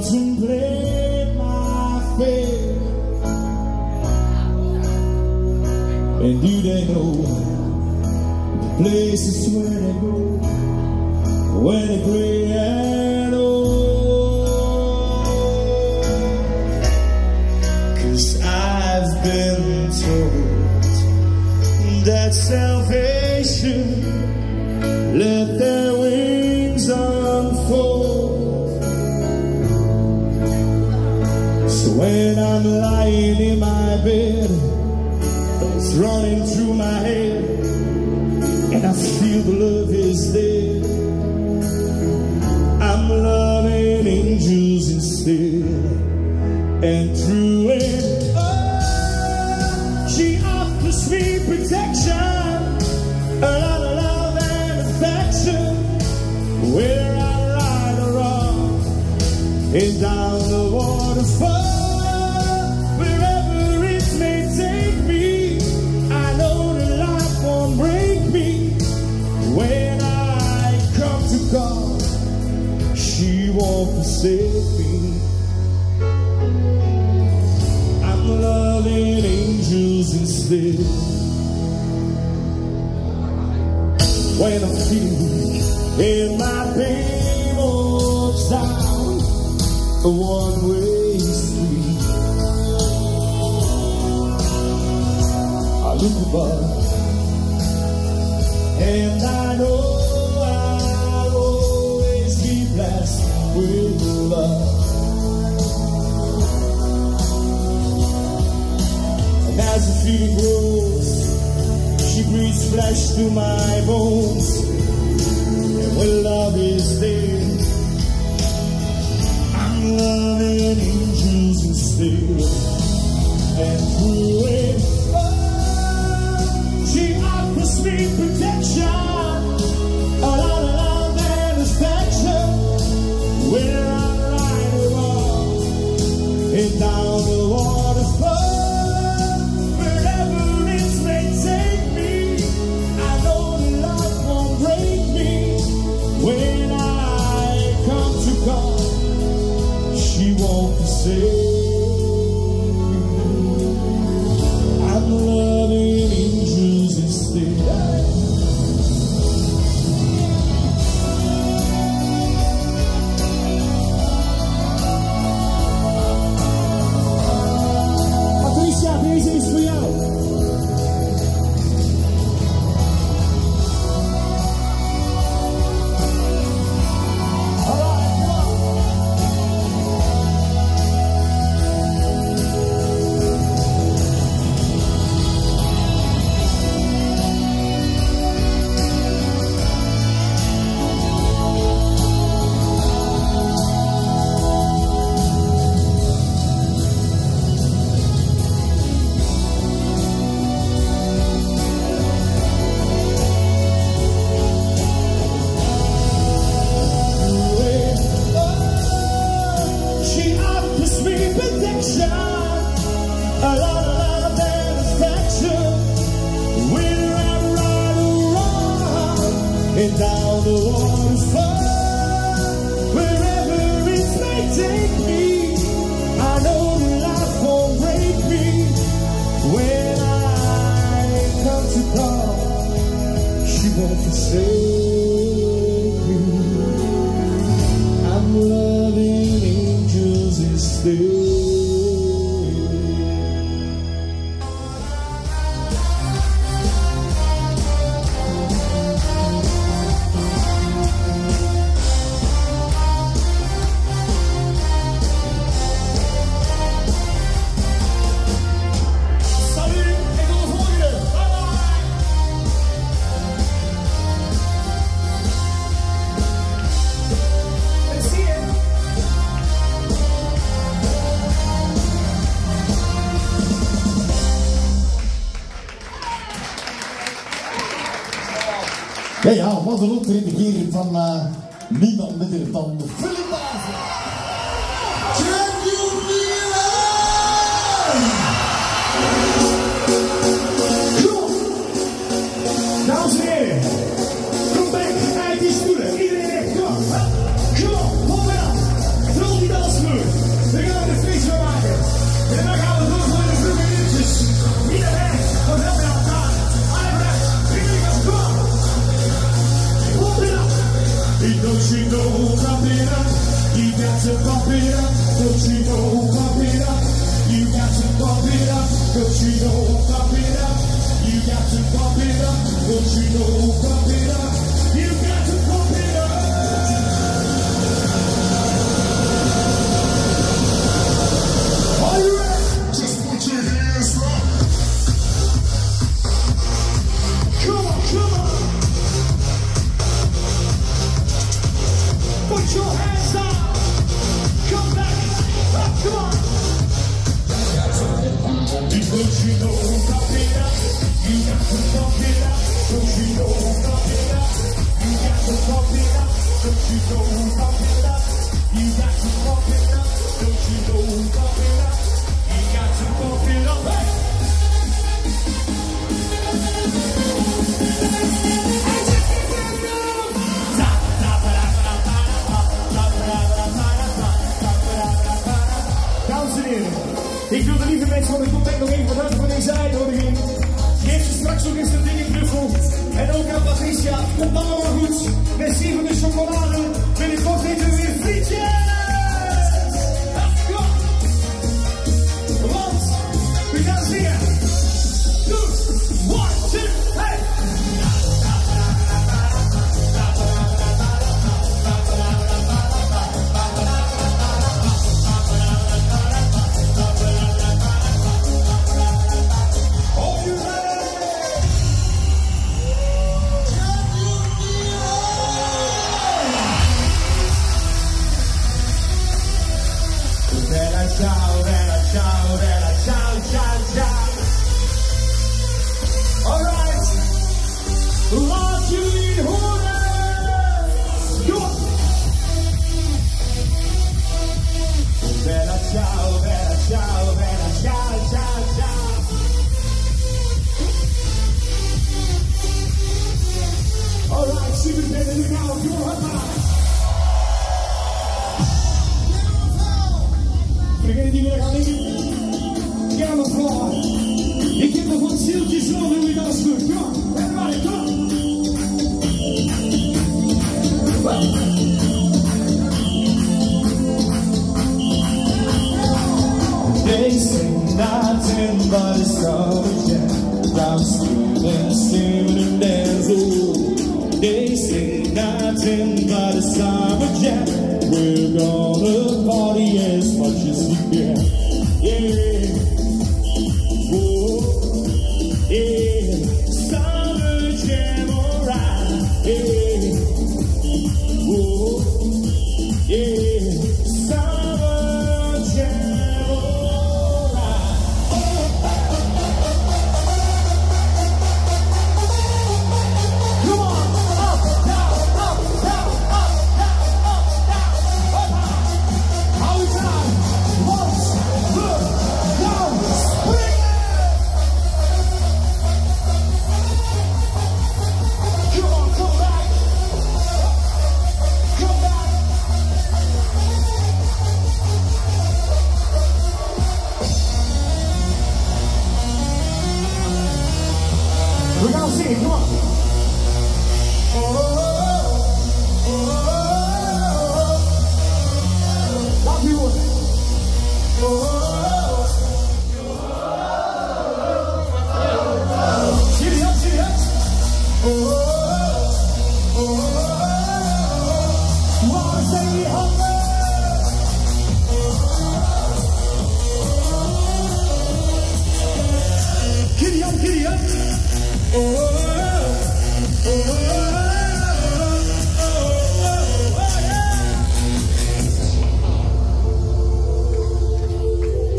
contemplate my faith. And do they know the places where they go Where they great and old. Cause I've been told that salvation let them running through my head and I feel the love is there. I'm loving angels instead and through it all she offers me protection a lot of love and affection whether I'm right or wrong and down the waterfall forsake me. I'm loving angels instead. When I feel weak and my pain walks down a one-way street, I look above and I know. flesh to my bones. I can say. envelop erin hier van van niemand minder dan Philip. Don't you know, pump it up? You got to pump it up. Don't you know, pump it up? You got to pump it up. Don't you know, pump it up? You got to pump it up. Don't you know, pump it up? chasing nothing but a summer jam. I'm stealing, and dancing. Chasing nothing but a summer. We're gonna party as much as we can. Yeah.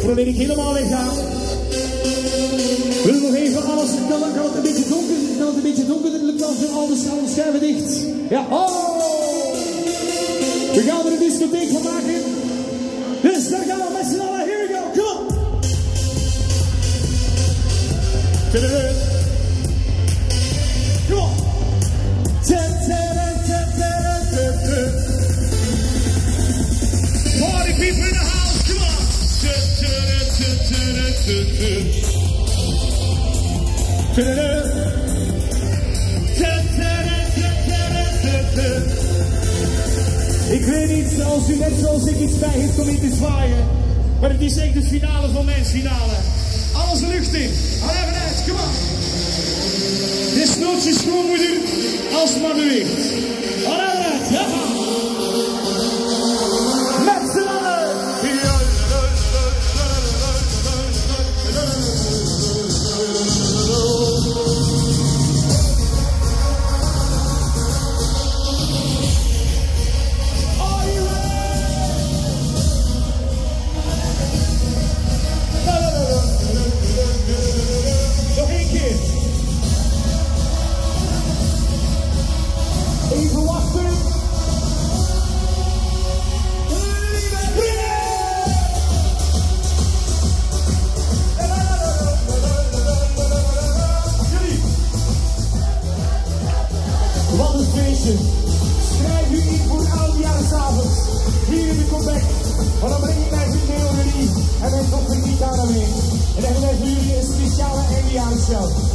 Voordat ik helemaal wegga, wil nog even alles. Kan, kan het een beetje donker? Kan het een beetje donker? Dan lukt als al de schermen dicht. Ja, oh! We gaan er een discotheek van maken. Dus daar gaan we met z'n allen. Here we go, on! Ik weet niet als u net zoals ik iets bij heeft om in te zwaaien. Maar het is echt de finale van mijn finale. Alles lucht in. Hou even uit, kom op. Desnoods schoonmoeder als het maar beweegt. myself.